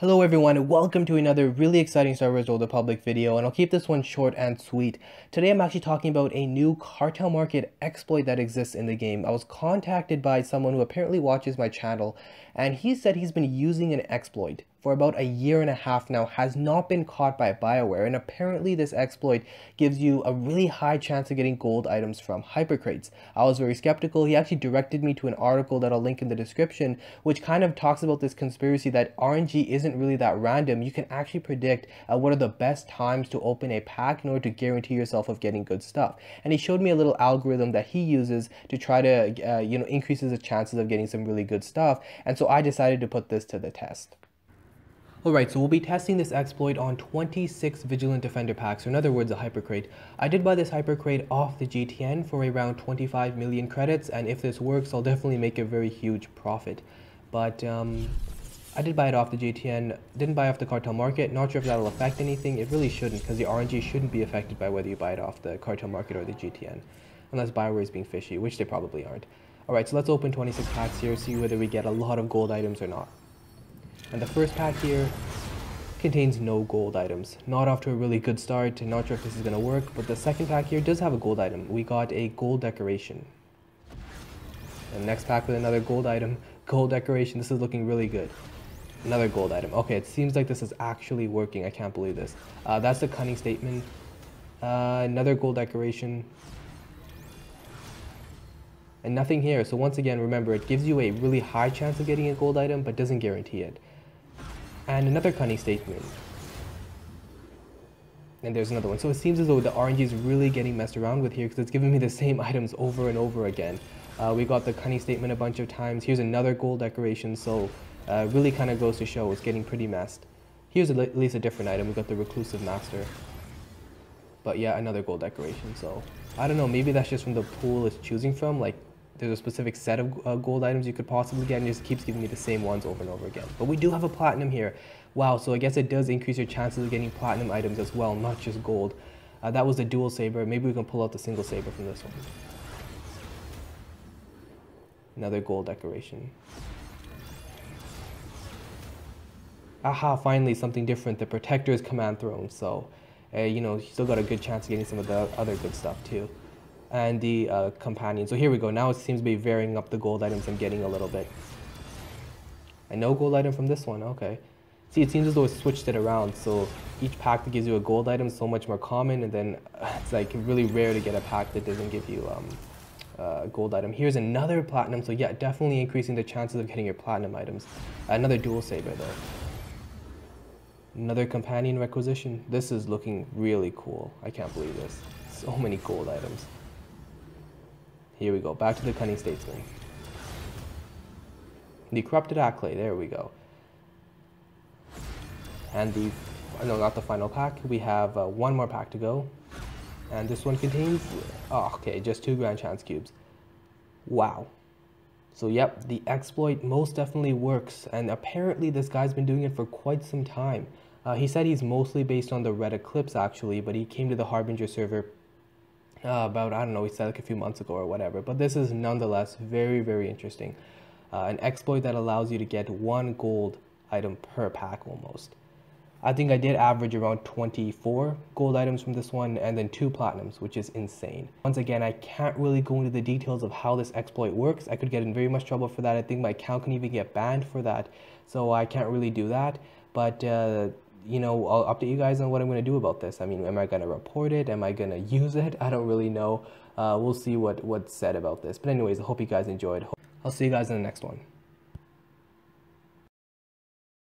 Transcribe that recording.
Hello everyone and welcome to another really exciting Star Wars Old Republic video and I'll keep this one short and sweet. Today I'm actually talking about a new cartel market exploit that exists in the game. I was contacted by someone who apparently watches my channel and he said he's been using an exploit for about a year and a half now has not been caught by Bioware and apparently this exploit gives you a really high chance of getting gold items from hypercrates. I was very skeptical. He actually directed me to an article that I'll link in the description which kind of talks about this conspiracy that RNG isn't really that random. You can actually predict uh, what are the best times to open a pack in order to guarantee yourself of getting good stuff. And he showed me a little algorithm that he uses to try to uh, you know increases the chances of getting some really good stuff. And so I decided to put this to the test. Alright, so we'll be testing this exploit on 26 Vigilant Defender packs, or in other words, a Hypercrate. I did buy this Hypercrate off the GTN for around 25 million credits, and if this works, I'll definitely make a very huge profit. But um, I did buy it off the GTN, didn't buy off the cartel market, not sure if that'll affect anything. It really shouldn't, because the RNG shouldn't be affected by whether you buy it off the cartel market or the GTN. Unless Bioware is being fishy, which they probably aren't. Alright, so let's open 26 packs here, see whether we get a lot of gold items or not. And the first pack here contains no gold items. Not off to a really good start, not sure if this is going to work, but the second pack here does have a gold item. We got a gold decoration. And next pack with another gold item, gold decoration. This is looking really good. Another gold item. Okay, it seems like this is actually working. I can't believe this. Uh, that's the cunning statesman. Uh, another gold decoration. And nothing here. So once again, remember, it gives you a really high chance of getting a gold item, but doesn't guarantee it. And another cunning statesman. And there's another one. So it seems as though the RNG is really getting messed around with here because it's giving me the same items over and over again. Uh, we got the cunning statesman a bunch of times. Here's another gold decoration. So uh, really kind of goes to show it's getting pretty messed. Here's at least a different item. We got the reclusive master. But yeah, another gold decoration. So I don't know. Maybe that's just from the pool it's choosing from. Like there's a specific set of uh, gold items you could possibly get and it just keeps giving me the same ones over and over again. But we do have a platinum here. Wow, so I guess it does increase your chances of getting platinum items as well, not just gold. Uh, that was the dual saber. Maybe we can pull out the single saber from this one. Another gold decoration. Aha, finally something different. The Protector's Command Throne. So, uh, you know, you still got a good chance of getting some of the other good stuff too and the uh, companion. So here we go. Now it seems to be varying up the gold items I'm getting a little bit. And no gold item from this one. Okay. See, it seems as though it switched it around. So each pack that gives you a gold item is so much more common. And then it's like really rare to get a pack that doesn't give you um, a gold item. Here's another platinum. So yeah, definitely increasing the chances of getting your platinum items. Another dual saber though. Another companion requisition. This is looking really cool. I can't believe this. So many gold items. Here we go, back to the Cunning Statesman. The Corrupted Acolyte, there we go. And the, no, not the final pack, we have uh, one more pack to go. And this one contains, oh, okay, just two Grand Chance Cubes. Wow. So yep, the exploit most definitely works, and apparently this guy's been doing it for quite some time. Uh, he said he's mostly based on the Red Eclipse actually, but he came to the Harbinger server uh, about, I don't know, we said like a few months ago or whatever. But this is nonetheless very, very interesting. Uh, an exploit that allows you to get one gold item per pack almost. I think I did average around 24 gold items from this one and then two platinums, which is insane. Once again, I can't really go into the details of how this exploit works. I could get in very much trouble for that. I think my account can even get banned for that. So I can't really do that. But uh, you know, I'll update you guys on what I'm going to do about this. I mean, am I going to report it? Am I going to use it? I don't really know. Uh, we'll see what, what's said about this. But anyways, I hope you guys enjoyed. I'll see you guys in the next one.